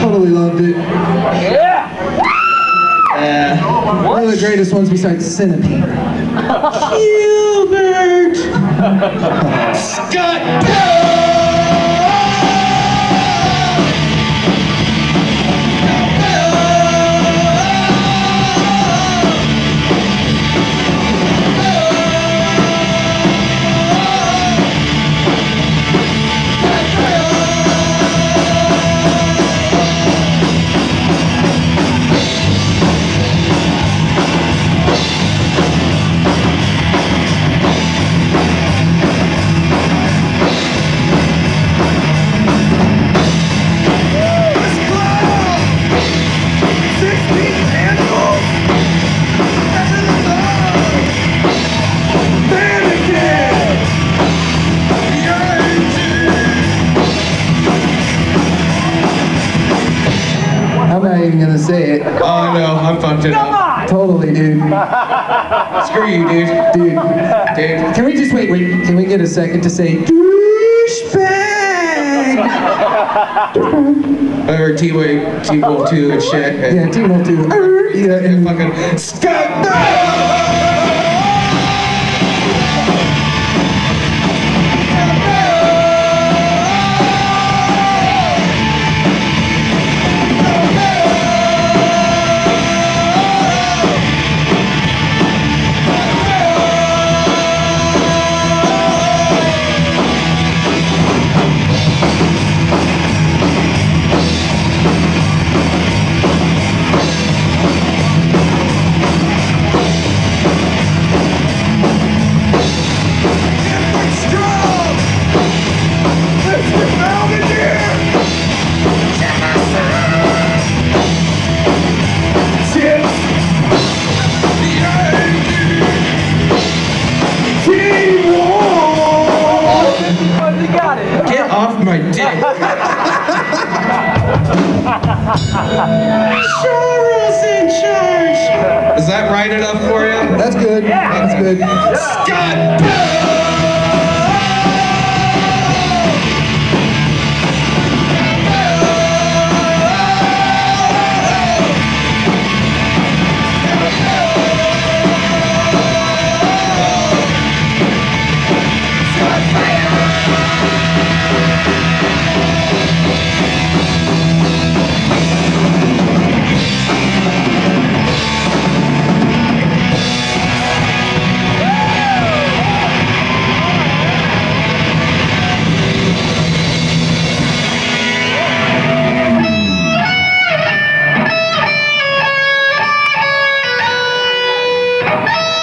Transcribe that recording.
Totally loved it. Yeah! One of the greatest ones besides Centipede. Gilbert! Scott! Not even gonna say it. Oh no, I'm fucked it Come up. on. Totally, dude. Screw you, dude. Dude. Dude. Can we just wait, wait, can we get a second to say douchebag? Or T-Way, T-Wolf 2 and shit. Yeah, Timo too. Yeah, And and fucking Scott charge. Is that right enough for you? that's good. That's good. Scott Bye.